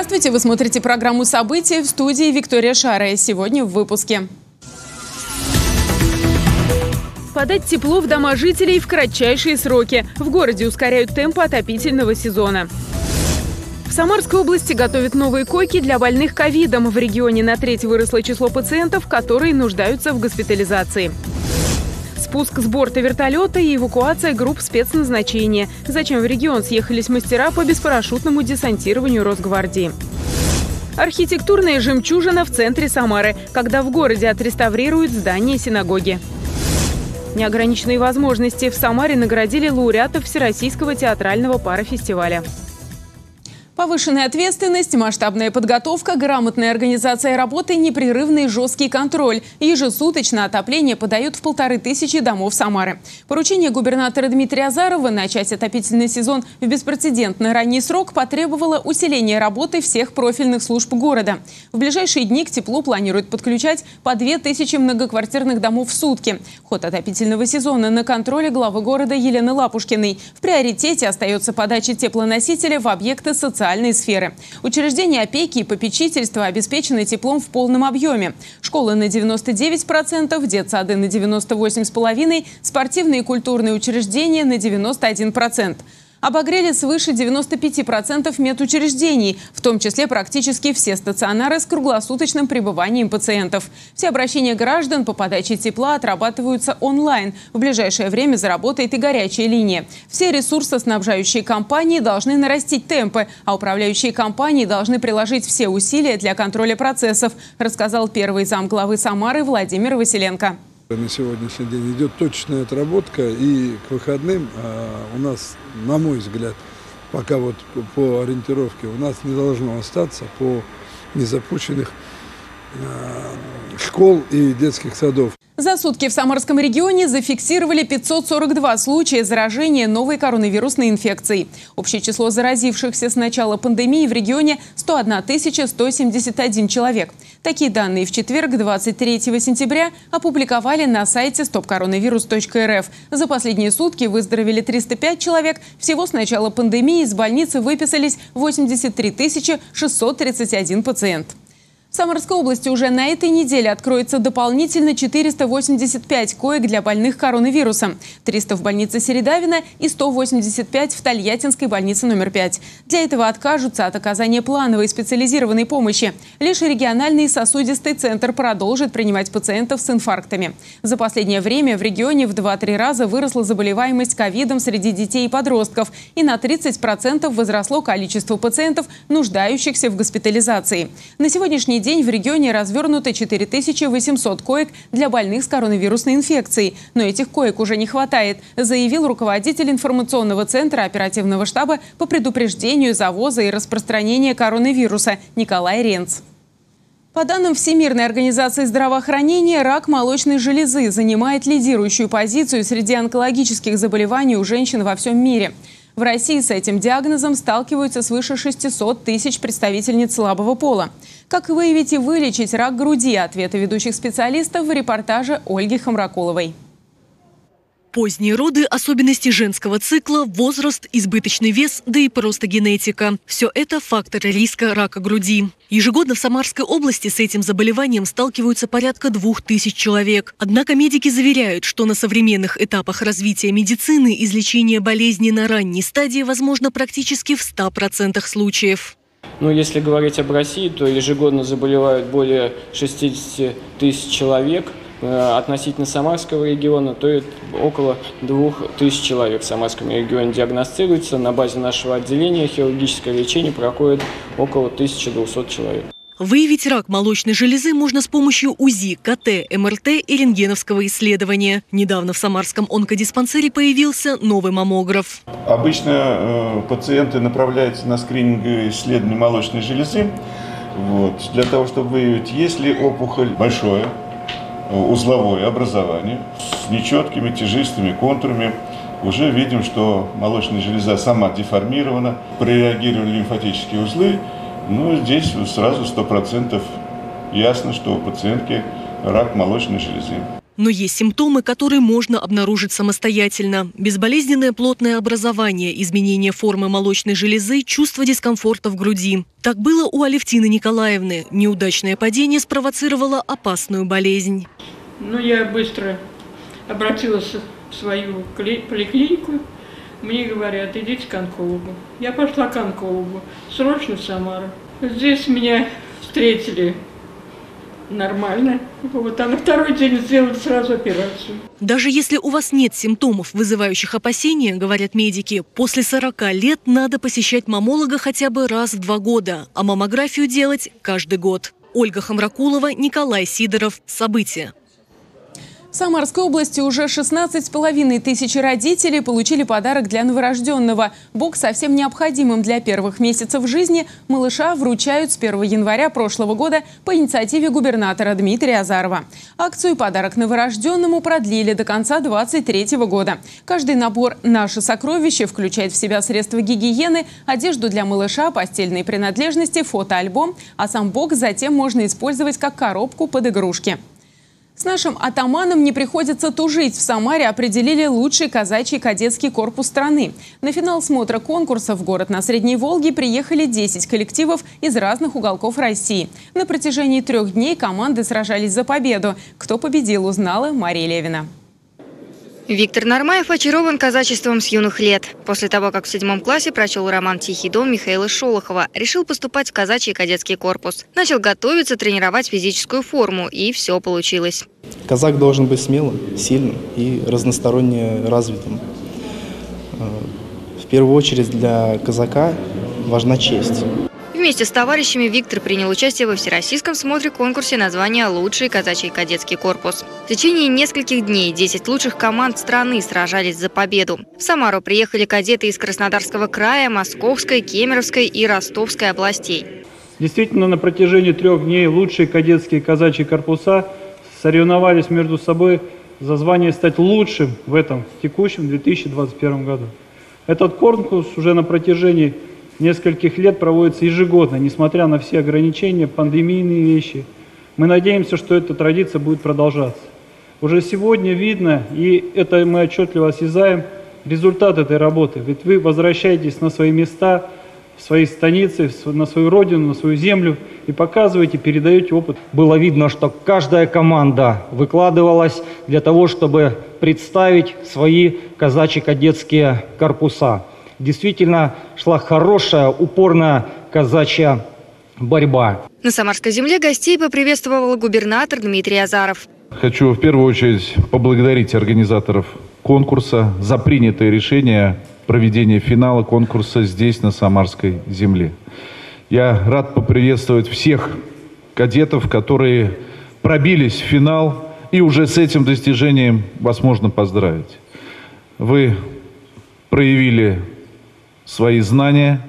Здравствуйте, вы смотрите программу «События» в студии Виктория Шарая. Сегодня в выпуске. Подать тепло в дома жителей в кратчайшие сроки. В городе ускоряют темп отопительного сезона. В Самарской области готовят новые койки для больных ковидом. В регионе на треть выросло число пациентов, которые нуждаются в госпитализации. Спуск с борта вертолета и эвакуация групп спецназначения. Зачем в регион съехались мастера по беспарашютному десантированию Росгвардии? Архитектурная жемчужина в центре Самары, когда в городе отреставрируют здание синагоги. Неограниченные возможности в Самаре наградили лауреатов Всероссийского театрального парафестиваля. Повышенная ответственность, масштабная подготовка, грамотная организация работы, непрерывный жесткий контроль. Ежесуточно отопление подают в полторы тысячи домов Самары. Поручение губернатора Дмитрия Азарова начать отопительный сезон в беспрецедентно ранний срок потребовало усиления работы всех профильных служб города. В ближайшие дни к теплу планируют подключать по две тысячи многоквартирных домов в сутки. Ход отопительного сезона на контроле главы города Елены Лапушкиной. В приоритете остается подача теплоносителя в объекты социальной социальной сферы. Учреждения опеки и попечительства обеспечены теплом в полном объеме. Школы на 99%, детсады на 98,5%, спортивные и культурные учреждения на 91%. Обогрели свыше 95% медучреждений, в том числе практически все стационары с круглосуточным пребыванием пациентов. Все обращения граждан по подаче тепла отрабатываются онлайн. В ближайшее время заработает и горячая линия. Все ресурсоснабжающие компании должны нарастить темпы, а управляющие компании должны приложить все усилия для контроля процессов, рассказал первый зам главы Самары Владимир Василенко. На сегодняшний день идет точная отработка, и к выходным а, у нас, на мой взгляд, пока вот по ориентировке у нас не должно остаться по незапущенных а, школ и детских садов. За сутки в Самарском регионе зафиксировали 542 случая заражения новой коронавирусной инфекцией. Общее число заразившихся с начала пандемии в регионе 101 171 человек. Такие данные в четверг, 23 сентября, опубликовали на сайте stopcoronavirus.rf. За последние сутки выздоровели 305 человек. Всего с начала пандемии из больницы выписались 83 631 пациент. В Самарской области уже на этой неделе откроется дополнительно 485 коек для больных коронавирусом. 300 в больнице Середавина и 185 в Тольяттинской больнице номер 5. Для этого откажутся от оказания плановой специализированной помощи. Лишь региональный сосудистый центр продолжит принимать пациентов с инфарктами. За последнее время в регионе в 2-3 раза выросла заболеваемость ковидом среди детей и подростков. И на 30% возросло количество пациентов, нуждающихся в госпитализации. На сегодняшний день в регионе развернуто 4800 коек для больных с коронавирусной инфекцией. Но этих коек уже не хватает, заявил руководитель информационного центра оперативного штаба по предупреждению завоза и распространения коронавируса Николай Ренц. По данным Всемирной организации здравоохранения, рак молочной железы занимает лидирующую позицию среди онкологических заболеваний у женщин во всем мире. В России с этим диагнозом сталкиваются свыше 600 тысяч представительниц слабого пола. Как выявить и вылечить рак груди? Ответы ведущих специалистов в репортаже Ольги Хамракуловой. Поздние роды, особенности женского цикла, возраст, избыточный вес, да и просто генетика. Все это факторы риска рака груди. Ежегодно в Самарской области с этим заболеванием сталкиваются порядка двух тысяч человек. Однако медики заверяют, что на современных этапах развития медицины излечение болезни на ранней стадии возможно практически в 100% случаев. Ну, если говорить об России, то ежегодно заболевают более 60 тысяч человек – относительно Самарского региона, то около 2000 человек в Самарском регионе диагностируется. На базе нашего отделения хирургическое лечение проходит около 1200 человек. Выявить рак молочной железы можно с помощью УЗИ, КТ, МРТ и рентгеновского исследования. Недавно в Самарском онкодиспансере появился новый маммограф. Обычно э, пациенты направляются на скрининговое исследование молочной железы вот, для того, чтобы выявить, есть ли опухоль большое, узловое образование с нечеткими тяжистыми контурами. Уже видим, что молочная железа сама деформирована, прореагировали лимфатические узлы, но здесь сразу 100% ясно, что у пациентки рак молочной железы. Но есть симптомы, которые можно обнаружить самостоятельно. Безболезненное плотное образование, изменение формы молочной железы, чувство дискомфорта в груди. Так было у Алевтины Николаевны. Неудачное падение спровоцировало опасную болезнь. Ну, я быстро обратилась в свою поликлинику. Мне говорят, идите к онкологу. Я пошла к онкологу, срочно в Самару. Здесь меня встретили нормально. Вот, а на второй день сделали сразу операцию. Даже если у вас нет симптомов, вызывающих опасения, говорят медики, после 40 лет надо посещать мамолога хотя бы раз в два года, а маммографию делать каждый год. Ольга Хамракулова, Николай Сидоров. События. В Самарской области уже 16,5 тысяч родителей получили подарок для новорожденного. Бог совсем необходимым для первых месяцев жизни малыша вручают с 1 января прошлого года по инициативе губернатора Дмитрия Азарова. Акцию «Подарок новорожденному» продлили до конца 2023 года. Каждый набор «Наше сокровище» включает в себя средства гигиены, одежду для малыша, постельные принадлежности, фотоальбом, а сам бог затем можно использовать как коробку под игрушки. С нашим атаманом не приходится тужить. В Самаре определили лучший казачий кадетский корпус страны. На финал смотра конкурса в город на Средней Волге приехали 10 коллективов из разных уголков России. На протяжении трех дней команды сражались за победу. Кто победил, узнала Мария Левина. Виктор Нормаев очарован казачеством с юных лет. После того, как в седьмом классе прочел роман «Тихий дом» Михаила Шолохова, решил поступать в казачий кадетский корпус. Начал готовиться, тренировать физическую форму, и все получилось. Казак должен быть смелым, сильным и разносторонне развитым. Э, в первую очередь для казака важна честь. Вместе с товарищами Виктор принял участие во всероссийском смотре конкурсе названия «Лучший казачий кадетский корпус». В течение нескольких дней 10 лучших команд страны сражались за победу. В Самару приехали кадеты из Краснодарского края, Московской, Кемеровской и Ростовской областей. Действительно, на протяжении трех дней лучшие кадетские казачьи корпуса соревновались между собой за звание стать лучшим в этом текущем 2021 году. Этот конкурс уже на протяжении нескольких лет проводится ежегодно, несмотря на все ограничения, пандемийные вещи. Мы надеемся, что эта традиция будет продолжаться. Уже сегодня видно, и это мы отчетливо осязаем, результат этой работы. Ведь вы возвращаетесь на свои места, в свои станицы, на свою родину, на свою землю и показываете, передаете опыт. Было видно, что каждая команда выкладывалась для того, чтобы представить свои казачьи-кадетские корпуса действительно шла хорошая, упорная казачья борьба. На Самарской земле гостей поприветствовал губернатор Дмитрий Азаров. Хочу в первую очередь поблагодарить организаторов конкурса за принятое решение проведения финала конкурса здесь, на Самарской земле. Я рад поприветствовать всех кадетов, которые пробились в финал, и уже с этим достижением вас можно поздравить. Вы проявили свои знания,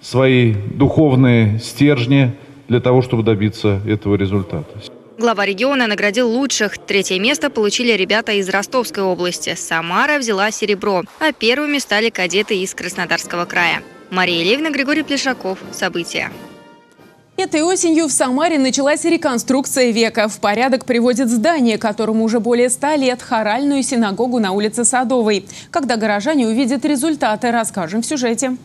свои духовные стержни для того, чтобы добиться этого результата. Глава региона наградил лучших. Третье место получили ребята из Ростовской области. Самара взяла серебро, а первыми стали кадеты из Краснодарского края. Мария Левина, Григорий Плешаков. События. Этой осенью в Самаре началась реконструкция века. В порядок приводит здание, которому уже более ста лет, хоральную синагогу на улице Садовой. Когда горожане увидят результаты, расскажем в сюжете.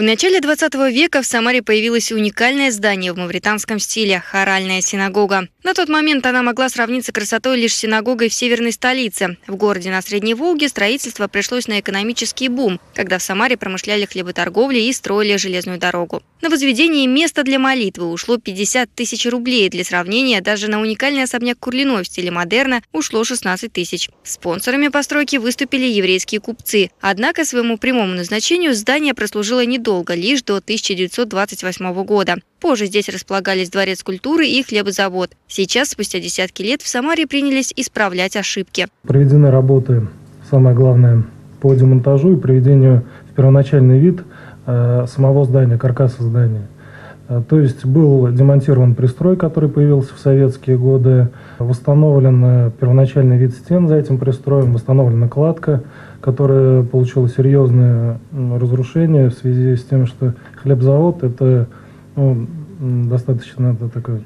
В начале 20 века в Самаре появилось уникальное здание в мавританском стиле – хоральная синагога. На тот момент она могла сравниться красотой лишь с синагогой в северной столице. В городе на Средней Волге строительство пришлось на экономический бум, когда в Самаре промышляли хлеботорговлей и строили железную дорогу. На возведение места для молитвы ушло 50 тысяч рублей. Для сравнения, даже на уникальный особняк Курлиной в стиле модерна ушло 16 тысяч. Спонсорами постройки выступили еврейские купцы. Однако своему прямому назначению здание прослужило недолго, лишь до 1928 года. Позже здесь располагались дворец культуры и хлебозавод. Сейчас, спустя десятки лет, в Самаре принялись исправлять ошибки. Проведены работы, самое главное, по демонтажу и приведению в первоначальный вид э, самого здания, каркаса здания. Э, то есть был демонтирован пристрой, который появился в советские годы, восстановлен э, первоначальный вид стен за этим пристроем, восстановлена кладка, которая получила серьезное разрушение в связи с тем, что хлебзавод – это ну, достаточно это такое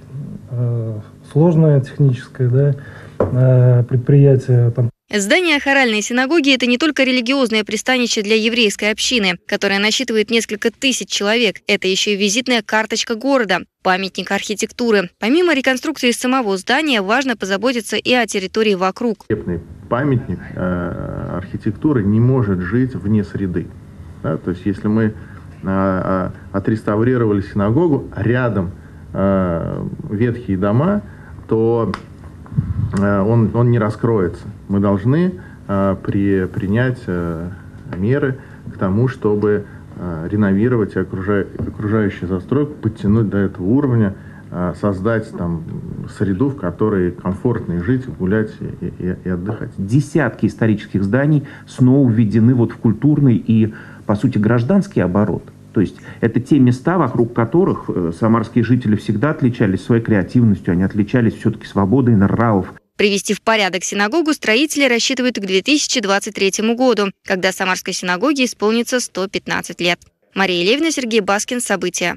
э, сложное техническое да, э, предприятие. Там. Здание хоральной синагоги – это не только религиозное пристанище для еврейской общины, которое насчитывает несколько тысяч человек. Это еще и визитная карточка города, памятник архитектуры. Помимо реконструкции самого здания, важно позаботиться и о территории вокруг. Памятник э, архитектуры не может жить вне среды. Да? То есть если мы э, отреставрировали синагогу, рядом э, ветхие дома, то э, он, он не раскроется. Мы должны э, при, принять э, меры к тому, чтобы э, реновировать окружа, окружающую застройку, подтянуть до этого уровня, э, создать там среду, в которой комфортно и жить, гулять и, и, и отдыхать. Десятки исторических зданий снова введены вот в культурный и, по сути, гражданский оборот. То есть это те места, вокруг которых э, самарские жители всегда отличались своей креативностью, они отличались все-таки свободой нравов. Привести в порядок синагогу строители рассчитывают к 2023 году, когда Самарской синагоге исполнится 115 лет. Мария Левина, Сергей Баскин. События.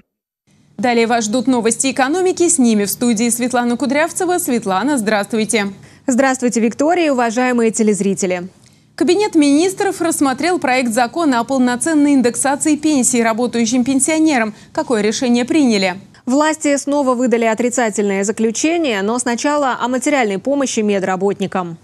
Далее вас ждут новости экономики. С ними в студии Светлана Кудрявцева. Светлана, здравствуйте. Здравствуйте, Виктория, уважаемые телезрители. Кабинет министров рассмотрел проект закона о полноценной индексации пенсий работающим пенсионерам. Какое решение приняли? Власти снова выдали отрицательное заключение, но сначала о материальной помощи медработникам.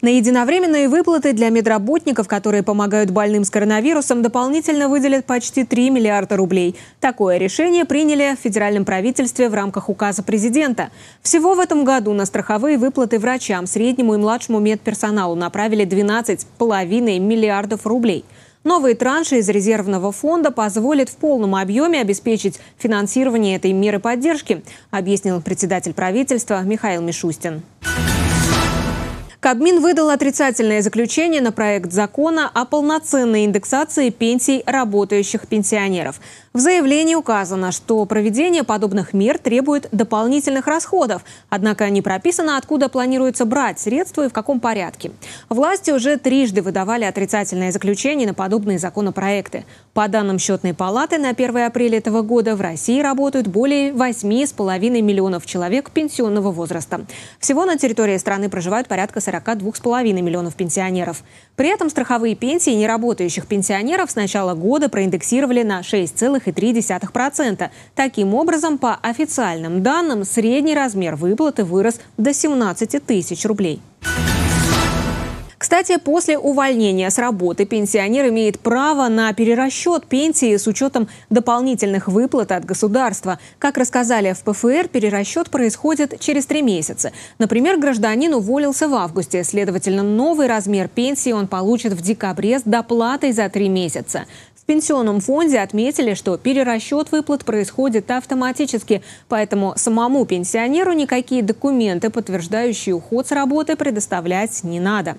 На единовременные выплаты для медработников, которые помогают больным с коронавирусом, дополнительно выделят почти 3 миллиарда рублей. Такое решение приняли в федеральном правительстве в рамках указа президента. Всего в этом году на страховые выплаты врачам, среднему и младшему медперсоналу направили 12,5 миллиардов рублей. Новые транши из резервного фонда позволят в полном объеме обеспечить финансирование этой меры поддержки, объяснил председатель правительства Михаил Мишустин. Кабмин выдал отрицательное заключение на проект закона о полноценной индексации пенсий работающих пенсионеров. В заявлении указано, что проведение подобных мер требует дополнительных расходов, однако не прописано, откуда планируется брать средства и в каком порядке. Власти уже трижды выдавали отрицательное заключение на подобные законопроекты. По данным счетной палаты, на 1 апреля этого года в России работают более 8,5 миллионов человек пенсионного возраста. Всего на территории страны проживают порядка 42,5 миллионов пенсионеров. При этом страховые пенсии неработающих пенсионеров с начала года проиндексировали на 6,3%. Таким образом, по официальным данным, средний размер выплаты вырос до 17 тысяч рублей. Кстати, после увольнения с работы пенсионер имеет право на перерасчет пенсии с учетом дополнительных выплат от государства. Как рассказали в ПФР, перерасчет происходит через три месяца. Например, гражданин уволился в августе. Следовательно, новый размер пенсии он получит в декабре с доплатой за три месяца. Пенсионном фонде отметили, что перерасчет выплат происходит автоматически, поэтому самому пенсионеру никакие документы, подтверждающие уход с работы, предоставлять не надо.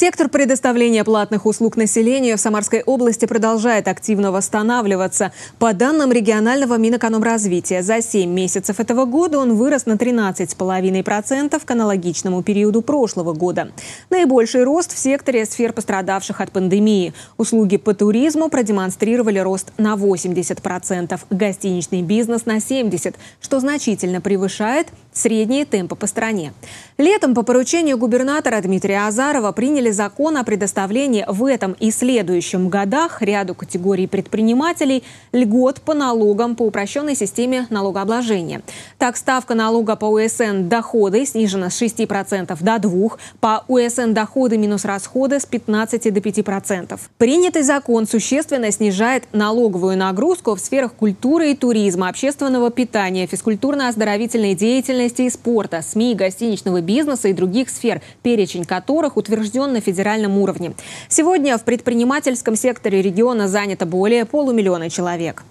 Сектор предоставления платных услуг населению в Самарской области продолжает активно восстанавливаться. По данным регионального Минэкономразвития, за 7 месяцев этого года он вырос на 13,5% к аналогичному периоду прошлого года. Наибольший рост в секторе сфер, пострадавших от пандемии. Услуги по туризму продемонстрировали рост на 80%, гостиничный бизнес на 70%, что значительно превышает средние темпы по стране. Летом по поручению губернатора Дмитрия Азарова приняли закон о предоставлении в этом и следующем годах ряду категорий предпринимателей льгот по налогам по упрощенной системе налогообложения. Так, ставка налога по УСН доходы снижена с 6% до 2%, по УСН доходы минус расходы с 15 до 5%. Принятый закон существенно снижает налоговую нагрузку в сферах культуры и туризма, общественного питания, физкультурно-оздоровительной деятельности, и спорта, СМИ, гостиничного бизнеса и других сфер, перечень которых утвержден на федеральном уровне. Сегодня в предпринимательском секторе региона занято более полумиллиона человек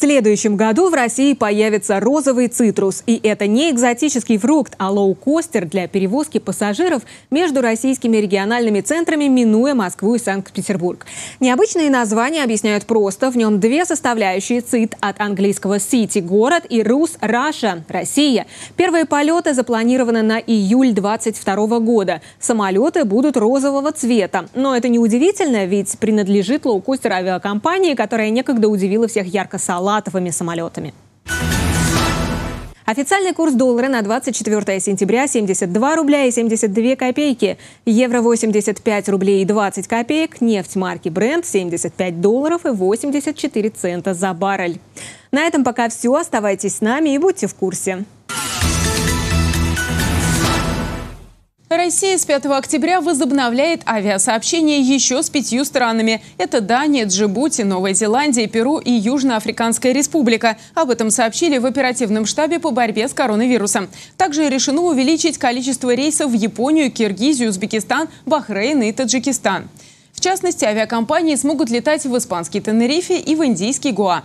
следующем году в России появится розовый цитрус. И это не экзотический фрукт, а лоукостер для перевозки пассажиров между российскими региональными центрами, минуя Москву и Санкт-Петербург. Необычные названия объясняют просто. В нем две составляющие цит от английского «city» – город и «рус» – Раша – Россия. Первые полеты запланированы на июль 2022 года. Самолеты будут розового цвета. Но это не удивительно, ведь принадлежит лоукостер авиакомпании, которая некогда удивила всех ярко-салатовыми самолетами. Официальный курс доллара на 24 сентября 72 рубля и 72 копейки. Евро 85 рублей и 20 копеек. Нефть марки Brent 75 долларов и 84 цента за баррель. На этом пока все. Оставайтесь с нами и будьте в курсе. Россия с 5 октября возобновляет авиасообщение еще с пятью странами. Это Дания, Джибути, Новая Зеландия, Перу и Южноафриканская республика. Об этом сообщили в оперативном штабе по борьбе с коронавирусом. Также решено увеличить количество рейсов в Японию, Киргизию, Узбекистан, Бахрейн и Таджикистан. В частности, авиакомпании смогут летать в испанский Тенерифе и в индийский Гоа.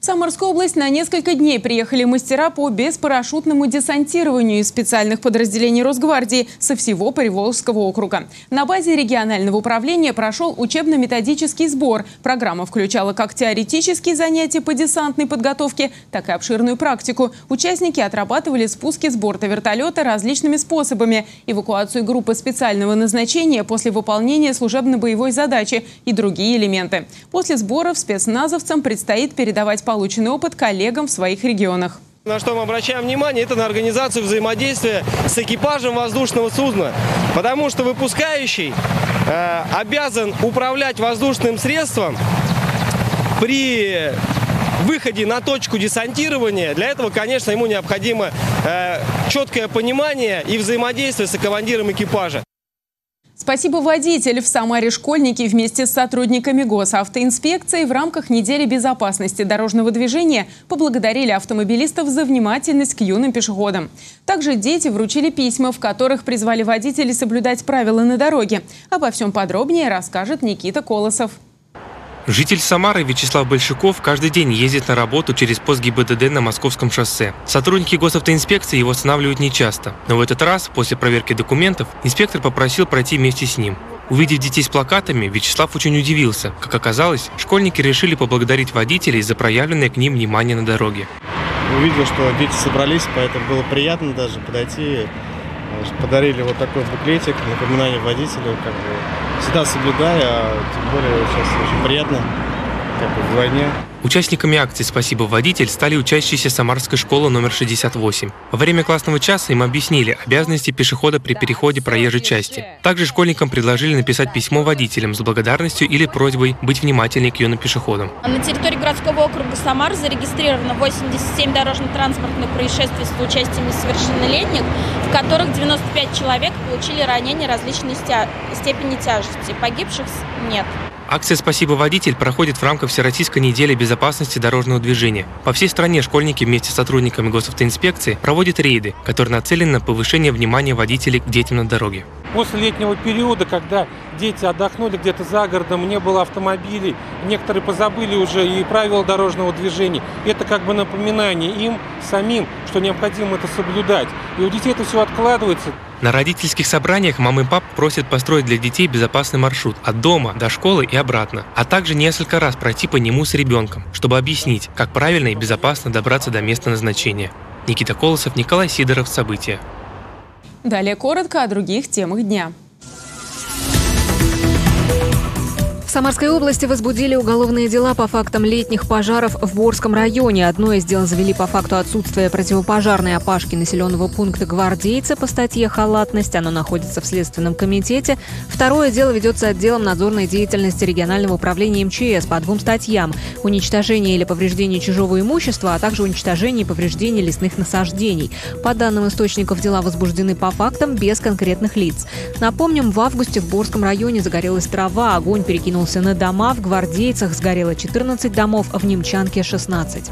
В Самарскую область на несколько дней приехали мастера по беспарашютному десантированию из специальных подразделений Росгвардии со всего Приволжского округа. На базе регионального управления прошел учебно-методический сбор. Программа включала как теоретические занятия по десантной подготовке, так и обширную практику. Участники отрабатывали спуски с борта вертолета различными способами, эвакуацию группы специального назначения после выполнения служебно-боевой задачи и другие элементы. После сборов спецназовцам предстоит передавать полученный опыт коллегам в своих регионах. На что мы обращаем внимание, это на организацию взаимодействия с экипажем воздушного судна. Потому что выпускающий э, обязан управлять воздушным средством при выходе на точку десантирования. Для этого, конечно, ему необходимо э, четкое понимание и взаимодействие с командиром экипажа. Спасибо, водитель. В Самаре школьники вместе с сотрудниками госавтоинспекции в рамках недели безопасности дорожного движения поблагодарили автомобилистов за внимательность к юным пешеходам. Также дети вручили письма, в которых призвали водителей соблюдать правила на дороге. Обо всем подробнее расскажет Никита Колосов. Житель Самары Вячеслав Большаков каждый день ездит на работу через пост ГИБДД на Московском шоссе. Сотрудники госавтоинспекции его останавливают нечасто. Но в этот раз, после проверки документов, инспектор попросил пройти вместе с ним. Увидев детей с плакатами, Вячеслав очень удивился. Как оказалось, школьники решили поблагодарить водителей за проявленное к ним внимание на дороге. Увидел, что дети собрались, поэтому было приятно даже подойти. Подарили вот такой буклетик, напоминание водителю, как бы всегда соблюдаю, а тем более сейчас очень приятно, как бы вдвойне. Участниками акции «Спасибо, водитель» стали учащиеся Самарской школы номер 68. Во время классного часа им объяснили обязанности пешехода при переходе проезжей части. Также школьникам предложили написать письмо водителям с благодарностью или просьбой быть внимательнее к юным пешеходам. На территории городского округа Самар зарегистрировано 87 дорожно-транспортных происшествий с участием несовершеннолетних, в которых 95 человек получили ранения различной степени тяжести. Погибших нет. Акция «Спасибо, водитель» проходит в рамках Всероссийской недели безопасности дорожного движения. По всей стране школьники вместе с сотрудниками госавтоинспекции проводят рейды, которые нацелены на повышение внимания водителей к детям на дороге. После летнего периода, когда дети отдохнули где-то за городом, не было автомобилей, некоторые позабыли уже и правила дорожного движения. Это как бы напоминание им самим, что необходимо это соблюдать. И у детей это все откладывается. На родительских собраниях мамы и пап просят построить для детей безопасный маршрут от дома до школы и обратно, а также несколько раз пройти по нему с ребенком, чтобы объяснить, как правильно и безопасно добраться до места назначения. Никита Колосов, Николай Сидоров. События. Далее коротко о других темах дня. В Самарской области возбудили уголовные дела по фактам летних пожаров в Борском районе. Одно из дел завели по факту отсутствия противопожарной опашки населенного пункта гвардейца по статье «Халатность». Оно находится в Следственном комитете. Второе дело ведется отделом надзорной деятельности регионального управления МЧС по двум статьям – уничтожение или повреждение чужого имущества, а также уничтожение и повреждение лесных насаждений. По данным источников, дела возбуждены по фактам без конкретных лиц. Напомним, в августе в Борском районе загорелась трава, огонь перекинул накинулся на дома. В Гвардейцах сгорело 14 домов, в Немчанке 16.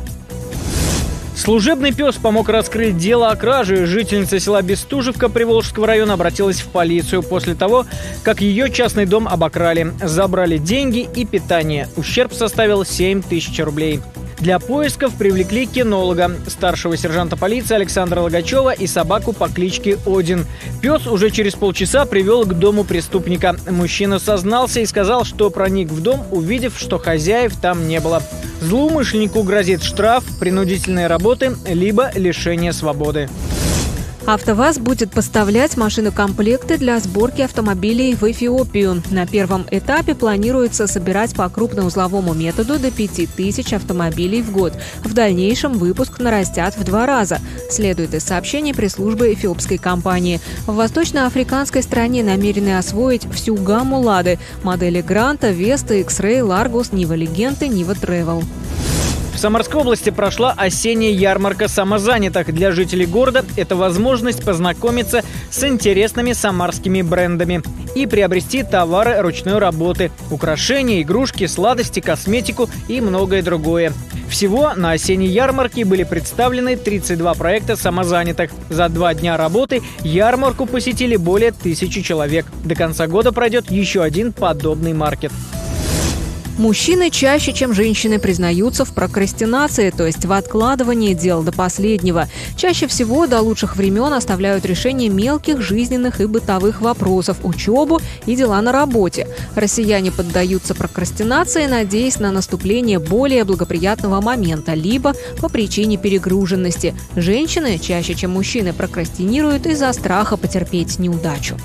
Служебный пес помог раскрыть дело о краже. Жительница села Бестужевка Приволжского района обратилась в полицию после того, как ее частный дом обокрали. Забрали деньги и питание. Ущерб составил 7 тысяч рублей. Для поисков привлекли кинолога, старшего сержанта полиции Александра Логачева и собаку по кличке Один. Пес уже через полчаса привел к дому преступника. Мужчина сознался и сказал, что проник в дом, увидев, что хозяев там не было. Злоумышленнику грозит штраф, принудительные работы, либо лишение свободы. АвтоВАЗ будет поставлять машинокомплекты для сборки автомобилей в Эфиопию. На первом этапе планируется собирать по крупноузловому методу до 5000 автомобилей в год. В дальнейшем выпуск нарастят в два раза. Следует из сообщений пресс-службы эфиопской компании. В восточноафриканской стране намерены освоить всю гамму «Лады» – модели Гранта, Веста, X-Ray, Largus, Нива Легенды, Нива Travel. В Самарской области прошла осенняя ярмарка самозанятых. Для жителей города это возможность познакомиться с интересными самарскими брендами и приобрести товары ручной работы, украшения, игрушки, сладости, косметику и многое другое. Всего на осенней ярмарке были представлены 32 проекта самозанятых. За два дня работы ярмарку посетили более тысячи человек. До конца года пройдет еще один подобный маркет. Мужчины чаще, чем женщины, признаются в прокрастинации, то есть в откладывании дел до последнего. Чаще всего до лучших времен оставляют решение мелких жизненных и бытовых вопросов, учебу и дела на работе. Россияне поддаются прокрастинации, надеясь на наступление более благоприятного момента, либо по причине перегруженности. Женщины чаще, чем мужчины, прокрастинируют из-за страха потерпеть неудачу.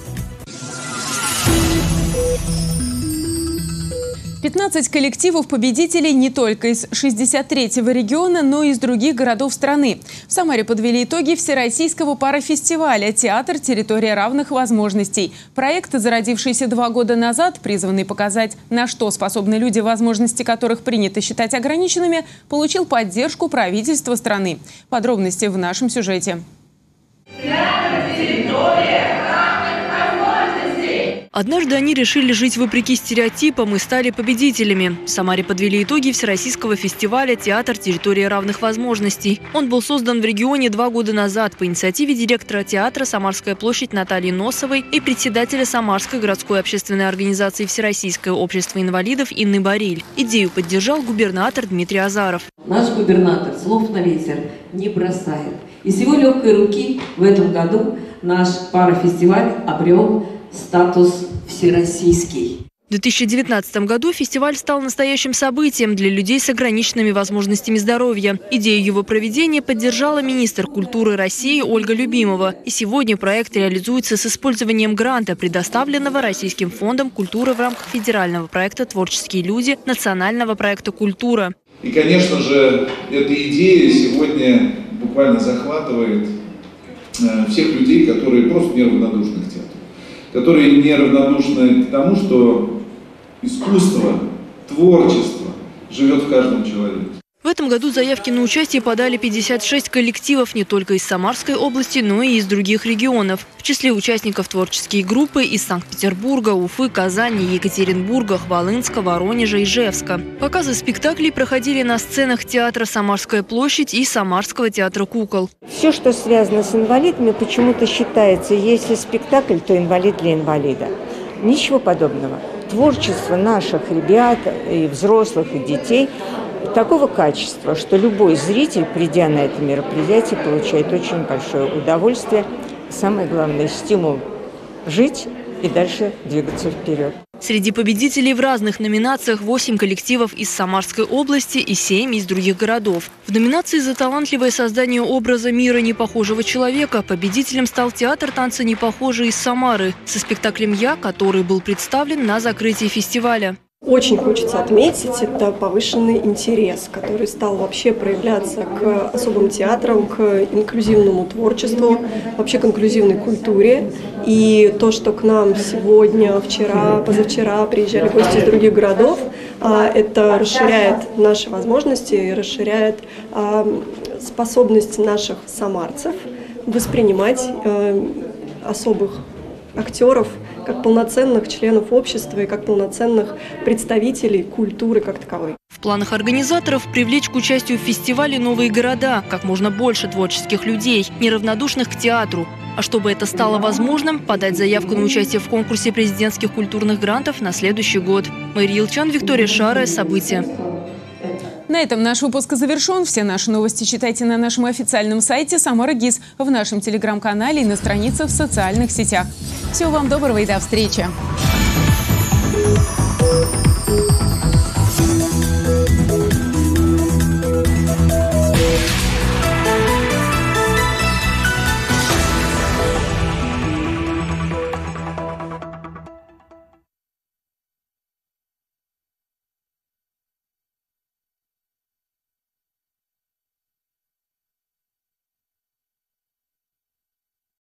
15 коллективов победителей не только из 63-го региона, но и из других городов страны. В Самаре подвели итоги Всероссийского парафестиваля «Театр. Территория равных возможностей». Проект, зародившийся два года назад, призванный показать, на что способны люди, возможности которых принято считать ограниченными, получил поддержку правительства страны. Подробности в нашем сюжете. Театр. Территория Однажды они решили жить вопреки стереотипам и стали победителями. В Самаре подвели итоги Всероссийского фестиваля «Театр. Территория равных возможностей». Он был создан в регионе два года назад по инициативе директора театра «Самарская площадь» Натальи Носовой и председателя Самарской городской общественной организации «Всероссийское общество инвалидов» Инны Бариль. Идею поддержал губернатор Дмитрий Азаров. Наш губернатор слов на ветер не бросает. И с его легкой руки в этом году наш парафестиваль обрел статус всероссийский. В 2019 году фестиваль стал настоящим событием для людей с ограниченными возможностями здоровья. Идею его проведения поддержала министр культуры России Ольга Любимова. И сегодня проект реализуется с использованием гранта, предоставленного Российским фондом культуры в рамках федерального проекта «Творческие люди» национального проекта «Культура». И, конечно же, эта идея сегодня буквально захватывает э, всех людей, которые просто неравнодушны к которые неравнодушны к тому, что искусство, творчество живет в каждом человеке. Этом году заявки на участие подали 56 коллективов не только из Самарской области, но и из других регионов. В числе участников творческие группы из Санкт-Петербурга, Уфы, Казани, Екатеринбурга, Хвалынска, Воронежа и Ижевска. Показы спектаклей проходили на сценах театра «Самарская площадь» и Самарского театра кукол. Все, что связано с инвалидами, почему-то считается, если спектакль, то инвалид для инвалида. Ничего подобного. Творчество наших ребят, и взрослых, и детей такого качества, что любой зритель, придя на это мероприятие, получает очень большое удовольствие. Самое главное – стимул жить и дальше двигаться вперед. Среди победителей в разных номинациях 8 коллективов из Самарской области и 7 из других городов. В номинации за талантливое создание образа мира непохожего человека победителем стал театр танца «Непохожий» из Самары со спектаклем «Я», который был представлен на закрытии фестиваля. Очень хочется отметить, это повышенный интерес, который стал вообще проявляться к особым театрам, к инклюзивному творчеству, вообще к инклюзивной культуре. И то, что к нам сегодня, вчера, позавчера приезжали гости из других городов, а, это расширяет наши возможности расширяет а, способность наших самарцев воспринимать а, особых актеров как полноценных членов общества и как полноценных представителей культуры как таковой. В планах организаторов привлечь к участию в фестивале новые города, как можно больше творческих людей, неравнодушных к театру. А чтобы это стало возможным, подать заявку на участие в конкурсе президентских культурных грантов на следующий год. Мария Илчан, Виктория Шара. События. На этом наш выпуск завершен. Все наши новости читайте на нашем официальном сайте Самара ГИС, в нашем телеграм-канале и на страницах в социальных сетях. Всего вам доброго и до встречи!